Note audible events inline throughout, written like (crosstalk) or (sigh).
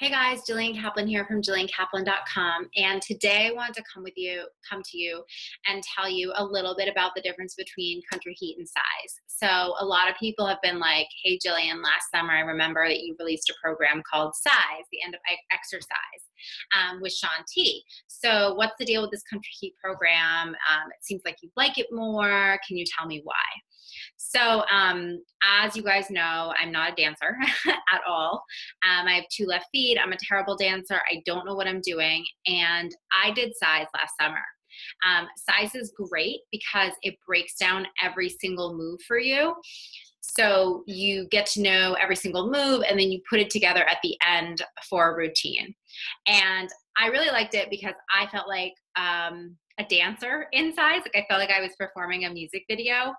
Hey guys, Jillian Kaplan here from JillianKaplan.com, and today I wanted to come with you, come to you, and tell you a little bit about the difference between country heat and Cize. So a lot of people have been like, "Hey Jillian, last summer I remember that you released a program called Cize, the End of Exercise, um, with Shaun T. So what's the deal with this country heat program? Um, it seems like you like it more. Can you tell me why?" So, um, as you guys know, I'm not a dancer (laughs) at all. Um, I have two left feet. I'm a terrible dancer. I don't know what I'm doing. And I did Cize last summer. Um, Cize is great because it breaks down every single move for you. So you get to know every single move and then you put it together at the end for a routine. And I really liked it because I felt like um, a dancer in Cize. Like I felt like I was performing a music video,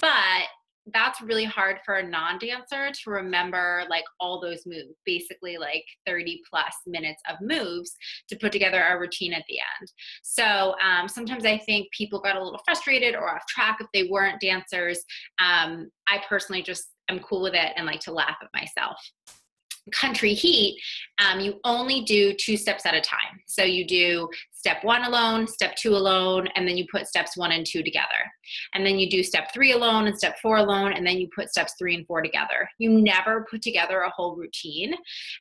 but that's really hard for a non-dancer to remember like all those moves basically like 30 plus minutes of moves to put together a routine at the end. So um, sometimes i think people got a little frustrated or off track if they weren't dancers. Um, i personally just am cool with it and like to laugh at myself country heat, um, you only do two steps at a time. So you do step one alone, step two alone, and then you put steps one and two together. And then you do step three alone and step four alone, and then you put steps three and four together. You never put together a whole routine.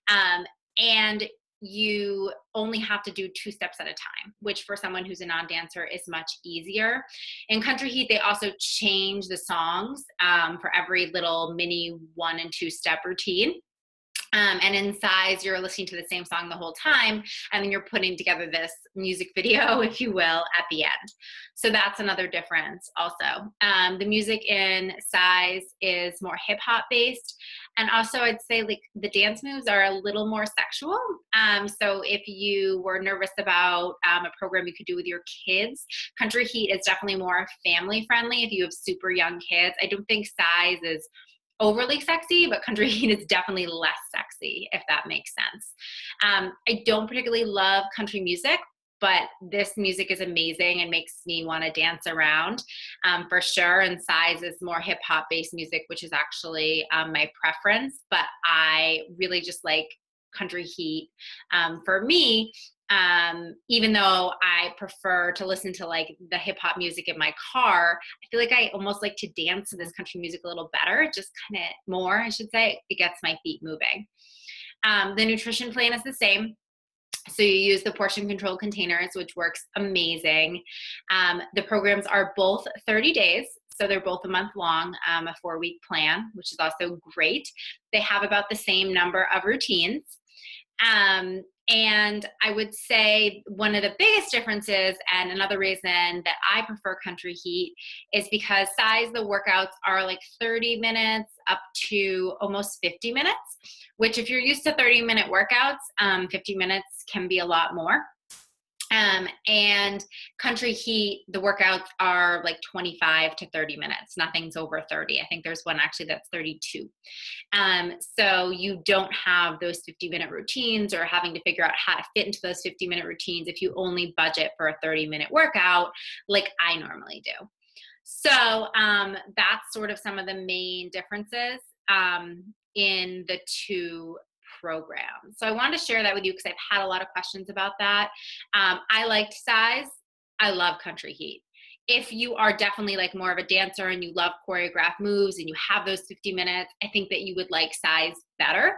Um, and you only have to do two steps at a time, which for someone who's a non dancer is much easier. In Country Heat, they also change the songs um, for every little mini one and two step routine. Um, and in Cize, you're listening to the same song the whole time, and then you're putting together this music (laughs) video, if you will, at the end. So that's another difference, also. Um, the music in Cize is more hip hop based, and also I'd say like the dance moves are a little more sexual. Um, so if you were nervous about um, a program you could do with your kids, Country Heat is definitely more family friendly. If you have super young kids, I don't think Cize is overly sexy, but country heat (laughs) is definitely less sexy, if that makes sense. Um, I don't particularly love country music, but this music is amazing and makes me want to dance around um, for sure. And Cize is more hip hop based music, which is actually um, my preference, but I really just like country heat. Um, for me, um, even though I prefer to listen to like the hip hop music in my car, I feel like I almost like to dance to this country music a little better, just kind of more, I should say. It gets my feet moving. Um, the nutrition plan is the same. So you use the portion control containers, which works amazing. Um, the programs are both 30 days, so they're both a month long, um, a four week plan, which is also great. They have about the same number of routines. Um, and I would say one of the biggest differences, and another reason that I prefer country heat, is because Cize the workouts are like 30 minutes up to almost 50 minutes, which, if you're used to 30 minute workouts, um, 50 minutes can be a lot more. Um, and country heat, the workouts are like 25 to 30 minutes. Nothing's over 30. I think there's one actually that's 32. Um, so you don't have those 50 minute routines or having to figure out how to fit into those 50 minute routines if you only budget for a 30 minute workout like I normally do. So um, that's sort of some of the main differences um, in the two program. So I wanted to share that with you because I've had a lot of questions about that. Um, I liked Cize. I love country heat. If you are definitely like more of a dancer and you love choreographed moves and you have those 50 minutes, I think that you would like Cize better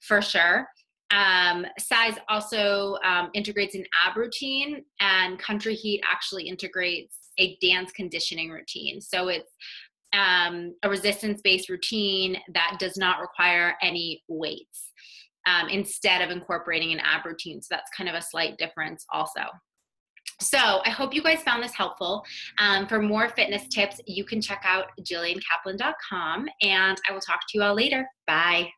for sure. Um, Cize also um, integrates an ab routine, and Country Heat actually integrates a dance conditioning routine. So it's um, a resistance based routine that does not require any weights um, instead of incorporating an ab routine. So that's kind of a slight difference also. So I hope you guys found this helpful. Um, for more fitness tips, you can check out jilliankaplan.com and I will talk to you all later. Bye.